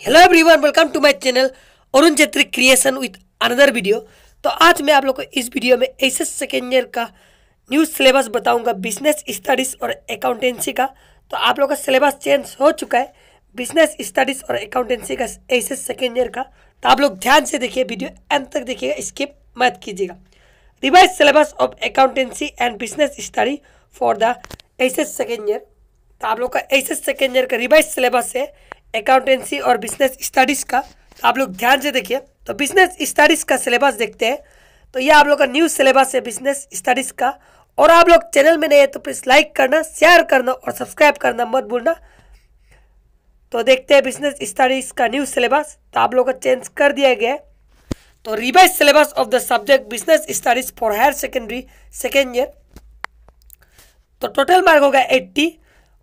Hello everyone welcome to my channel Arun Chhetri creation with another video तो आज मैं आप लोग को इस वीडियो में ऐसे सेकेंड ईयर का न्यू सिलेबस बताऊँगा बिज़नेस स्टडीज़ और अकाउंटेंसी का। तो आप लोग का सिलेबस चेंज हो चुका है बिज़नेस स्टडीज़ और अकाउंटेंसी का ऐसे सेकेंड ईयर का। तो आप लोग ध्यान से देखिए वीडियो एंड तक देखिएगा स्किप मत कीजिएगा। Revise syllabus of accountancy and business study for the HS second year तो आप लोग का ऐसे सेकेंड ईयर का रिवाइज सिलेबस है। अकाउंटेंसी और बिज़नेस स्टडीज़ का तो आप लोग ध्यान से देखिए। तो बिज़नेस स्टडीज़ का सिलेबस देखते हैं। तो ये आप लोग का न्यू सिलेबस है बिज़नेस स्टडीज़ का। और आप लोग चैनल में नए हैं तो प्लीज़ लाइक करना शेयर करना और सब्सक्राइब करना मत भूलना। तो देखते हैं बिज़नेस स्टडीज़ का न्यू सिलेबस तो आप लोग का चेंज कर दिया गया है। तो revise syllabus of the subject business studies for higher secondary second year तो टोटल मार्क होगा एट्टी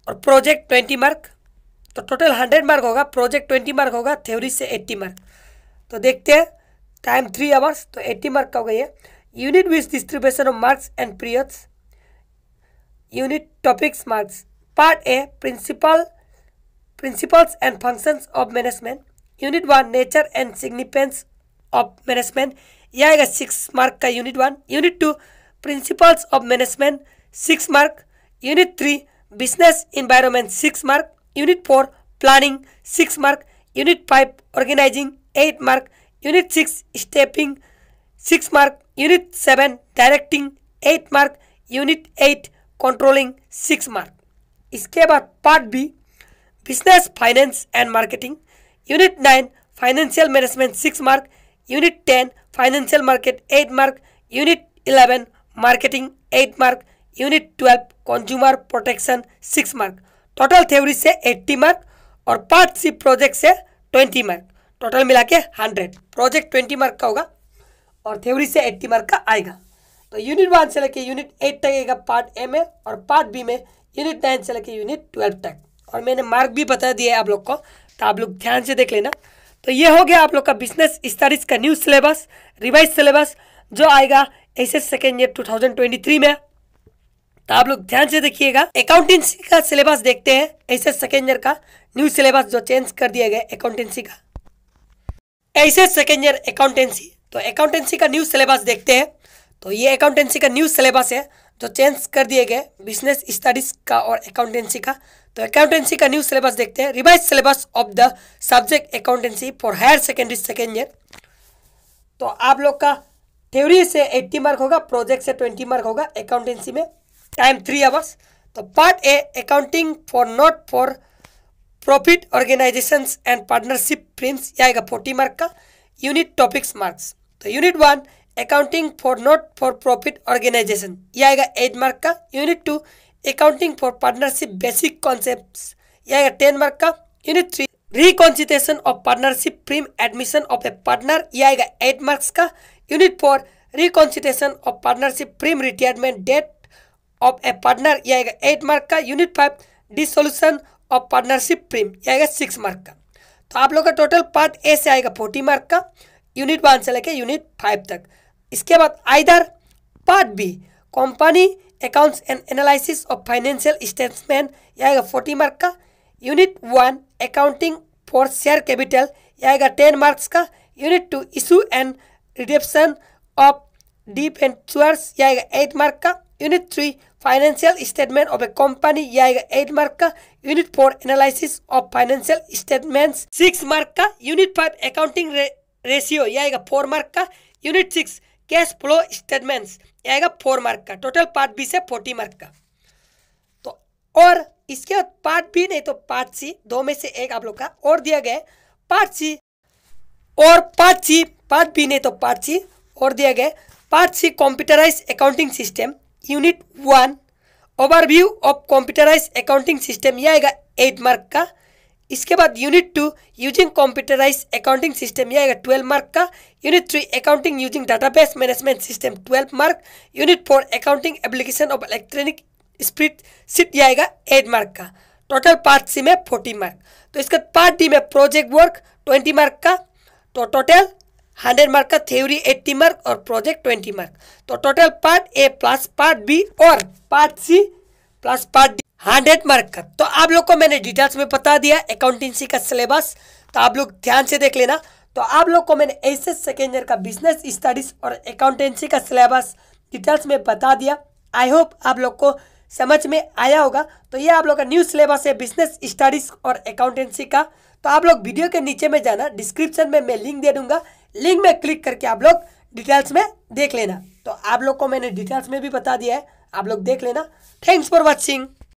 और प्रोजेक्ट ट्वेंटी मार्क तो टोटल हंड्रेड मार्क होगा प्रोजेक्ट ट्वेंटी मार्क होगा थ्योरी से एट्टी मार्क तो देखते हैं टाइम थ्री आवर्स तो एट्टी मार्क का होगा ये unit with distribution of marks and periods unit topics marks part A principal principles and functions of management unit one nature and significance of management यह आएगा six mark का unit one unit two principles of management six mark unit three business environment six mark Unit 4 Planning 6 mark. Unit 5 Organizing 8 mark. Unit 6 Stepping 6 mark. Unit 7 Directing 8 mark. Unit 8 Controlling 6 mark. इसके बाद part B business finance and marketing unit nine financial management six mark unit ten financial market eight mark unit eleven marketing eight mark unit twelve consumer protection six mark Total theory से 80 mark और part सी project से 20 mark total मिला के hundred project 20 mark का होगा और theory से 80 mark का आएगा. तो यूनिट वन से लेके यूनिट एट तक आएगा पार्ट ए में और पार्ट बी में यूनिट नाइन से लेके यूनिट ट्वेल्व तक. और मैंने मार्क भी बता दिया है आप लोग को तो आप लोग ध्यान से देख लेना. तो ये हो गया आप लोग का बिज़नेस स्टडीज़ का न्यू सिलेबस रिवाइज सिलेबस जो आएगा ऐसे सेकेंड ईयर 2023 में. तो आप लोग ध्यान से देखिएगा। अकाउंटेंसी का सिलेबस देखते हैं। ऐसे सेकेंड ईयर का न्यू सिलेबस जो चेंज कर दिया गया अकाउंटेंसी का। ऐसे सेकेंड ईयर अकाउंटेंसी तो अकाउंटेंसी का न्यू सिलेबस देखते हैं। तो ये अकाउंटेंसी का न्यू सिलेबस है, जो चेंज कर दिए गए बिज़नेस स्टडीज़ का और अकाउंटेंसी का। तो अकाउंटेंसी का न्यू सिलेबस देखते हैं। Revise syllabus of the subject accountancy for higher secondary second year तो आप लोग का थ्योरी से 80 मार्क होगा प्रोजेक्ट से 20 मार्क होगा अकाउंटेंसी में। टाइम थ्री आवर्स तो part A accounting for not for profit organisation and partnership firms यह आएगा फोर्टी मार्क का। यूनिट टॉपिक्स मार्क्स तो unit one accounting for not for profit organisation यह आएगा एट मार्क का। Unit two accounting for partnership basic concept यह आएगा ten mark का। Unit three reconstitution of partnership firm admission of a partner यह आएगा eight marks का। Unit four reconstitution of partnership firm retirement death of a partner ये आएगा eight mark का unit five dissolution of partnership firm ये आएगा six mark का। तो आप लोग का टोटल पार्ट ए से आएगा फोर्टी मार्क का यूनिट वन से लेके यूनिट फाइव तक। इसके बाद either part B company accounts and analysis of financial statement यह आएगा फोर्टी मार्क का unit one accounting for share capital यह आएगा टेन मार्क्स का unit two issue and redemption of debentures यह आएगा एट मार्क का unit three financial statement of a company ये आएगा एट मार्क का unit four analysis of financial statements six mark का यूनिट फाइव अकाउंटिंग रेशियो ये आएगा फोर मार्क का unit six cash flow statements आएगा फोर मार्क का टोटल पार्ट बी से फोर्टी मार्क का तो और इसके बाद पार्ट बी नहीं तो पार्ट सी दो में से एक आप लोग का और दिया गया पार्ट सी और पार्ट सी पार्ट बी नहीं तो पार्ट सी और दिया गया part C computerise accounting system unit one overview of computerise accounting system यह आएगा एट मार्क का। इसके बाद unit two using computerise accounting system यह आएगा ट्वेल्व मार्क का। Unit three accounting using database management system twelve mark unit four accounting application of electronic spreadsheet यह आएगा एट मार्क का। टोटल पार्ट सी में फोर्टी मार्क तो इसका part D में प्रोजेक्ट वर्क ट्वेंटी मार्क का। तो टोटल हंड्रेड मार्क का थ्योरी, एट्टी मार्क और प्रोजेक्ट ट्वेंटी मार्क। तो total part A plus part B और part C plus part D hundred mark का। तो आप लोग को मैंने डिटेल्स में बता दिया अकाउंटेंसी का सिलेबस तो आप लोग ध्यान से देख लेना। तो आप लोग को मैंने ऐसे सेकेंड ईयर का बिज़नेस स्टडीज़ और अकाउंटेंसी का सिलेबस डिटेल्स में बता दिया। आई होप आप लोग को समझ में आया होगा। तो ये आप लोग का न्यू सिलेबस है बिज़नेस स्टडीज़ और अकाउंटेंसी का। तो आप लोग वीडियो के नीचे में जाना डिस्क्रिप्शन में मैं लिंक दे दूँगा। लिंक में क्लिक करके आप लोग डिटेल्स में देख लेना। तो आप लोग को मैंने डिटेल्स में भी बता दिया है, आप लोग देख लेना। Thanks for watching